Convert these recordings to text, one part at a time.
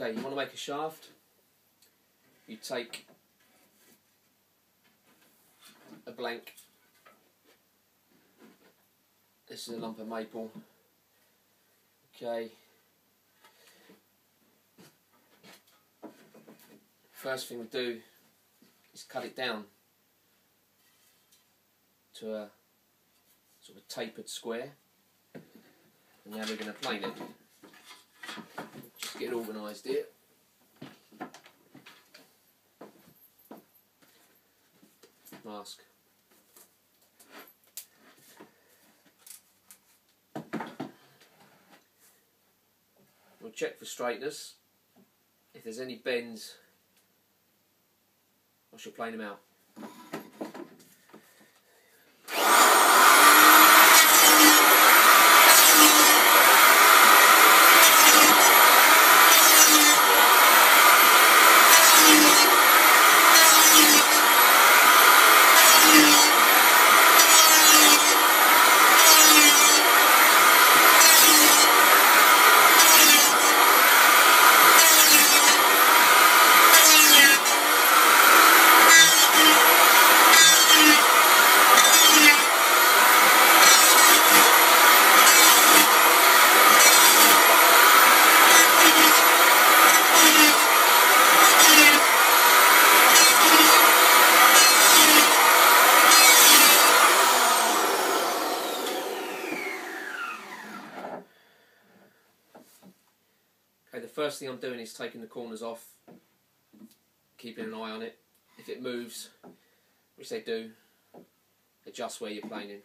Okay, you want to make a shaft? You take a blank. This is a lump of maple. Okay. First thing we do is cut it down to a sort of tapered square. And now we're going to plane it. Just get organised here. Mask. We'll check for straightness. If there's any bends, I shall plane them out. First thing I'm doing is taking the corners off, keeping an eye on it. If it moves, which they do, adjust where you're planing.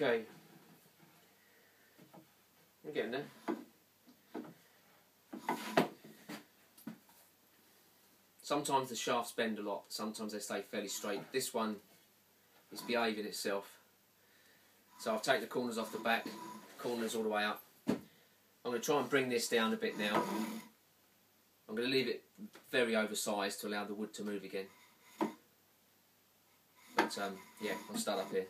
Okay. I'm getting there. Sometimes the shafts bend a lot, sometimes they stay fairly straight. This one is behaving itself. So I've taken the corners off the back, corners all the way up. I'm going to try and bring this down a bit now. I'm going to leave it very oversized to allow the wood to move again. But um, yeah, I'll start up here.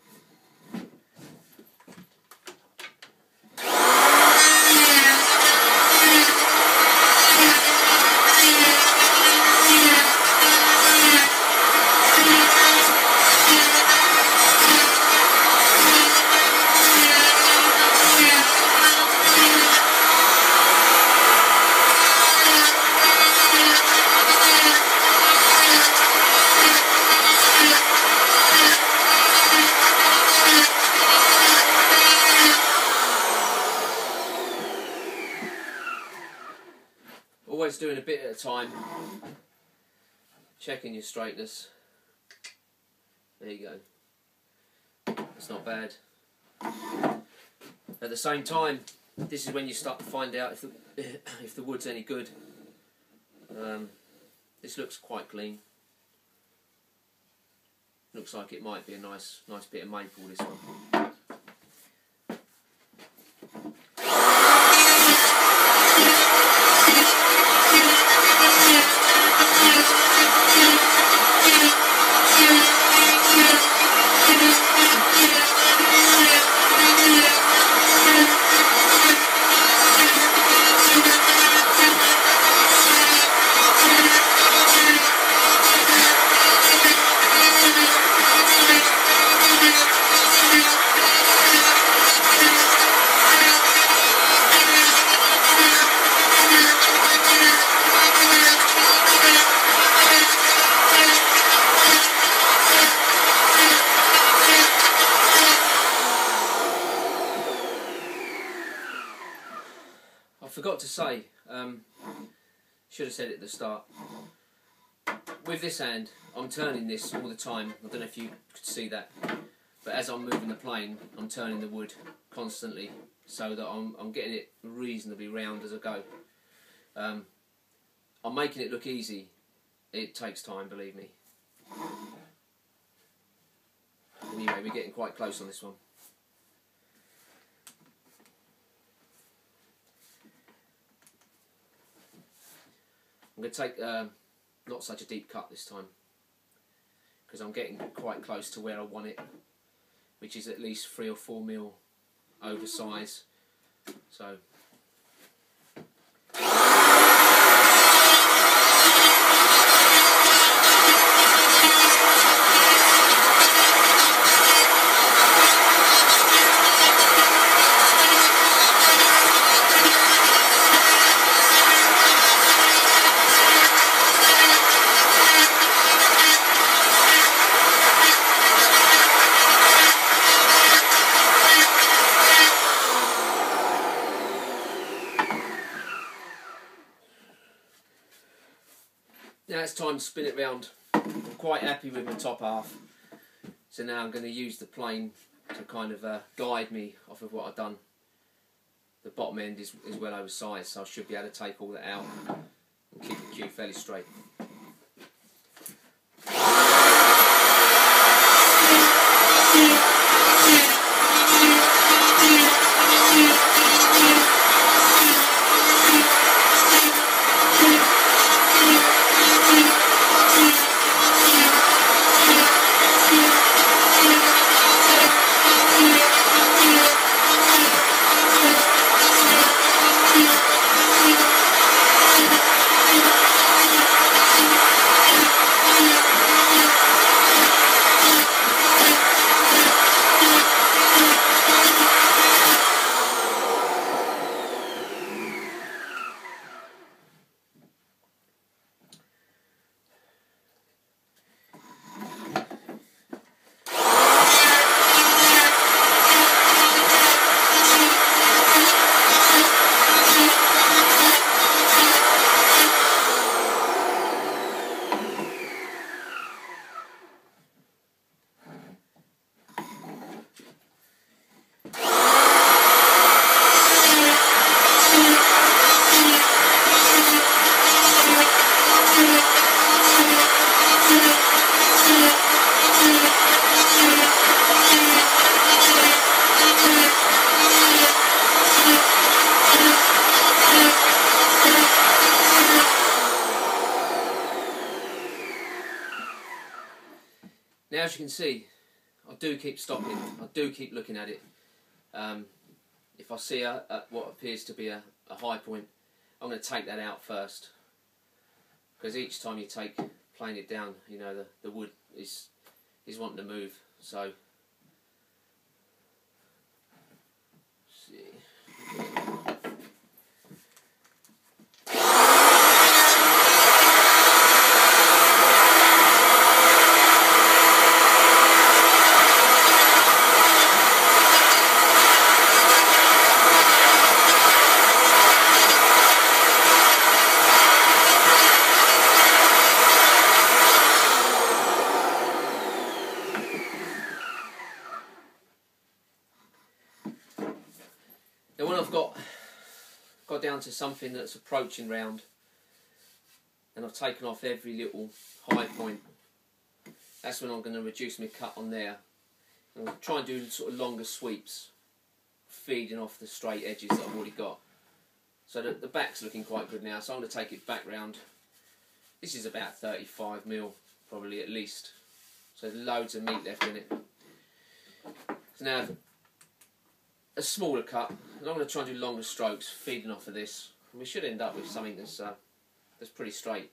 Always doing a bit at a time. Checking your straightness. There you go. That's not bad. At the same time, this is when you start to find out if the, if the wood's any good. Um, this looks quite clean. Looks like it might be a nice, nice bit of maple. This one. I forgot to say, um, should have said it at the start. With this hand, I'm turning this all the time. I don't know if you could see that, but as I'm moving the plane, I'm turning the wood constantly so that I'm, I'm getting it reasonably round as I go. Um, I'm making it look easy. It takes time, believe me. Anyway, we're getting quite close on this one. I'm going to take um, not such a deep cut this time because I'm getting quite close to where I want it, which is at least three or four mil oversize. So time to spin it round. I'm quite happy with my top half. So now I'm going to use the plane to kind of uh, guide me off of what I've done. The bottom end is, is well oversized so I should be able to take all that out and keep the cue fairly straight. Now, as you can see, I do keep stopping. I do keep looking at it. Um, if I see a, a, what appears to be a, a high point, I'm going to take that out first. Because each time you take plane it down, you know the, the wood is is wanting to move. So see. Now when I've got got down to something that's approaching round and I've taken off every little high point, that's when I'm going to reduce my cut on there. To try and do sort of longer sweeps, feeding off the straight edges that I've already got. So the, the back's looking quite good now, so I'm going to take it back round. This is about 35 mil, probably at least. So there's loads of meat left in it. So now a smaller cut. I'm going to try and do longer strokes, feeding off of this. And we should end up with something that's uh, that's pretty straight.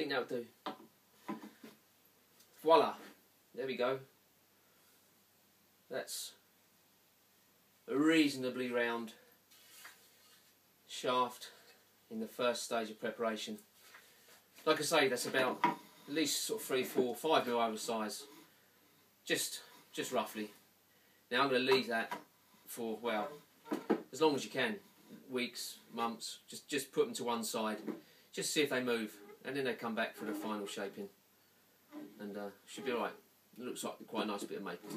Think that'll do. Voila. There we go. That's a reasonably round shaft in the first stage of preparation. Like I say, that's about at least sort of three, four, five mil over size. Just, just roughly. Now I'm going to leave that for well, as long as you can, weeks, months. Just, just put them to one side. Just see if they move, and then they come back for the final shaping, and uh, should be alright. Looks like quite a nice bit of maple.